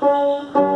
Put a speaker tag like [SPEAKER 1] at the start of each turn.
[SPEAKER 1] Música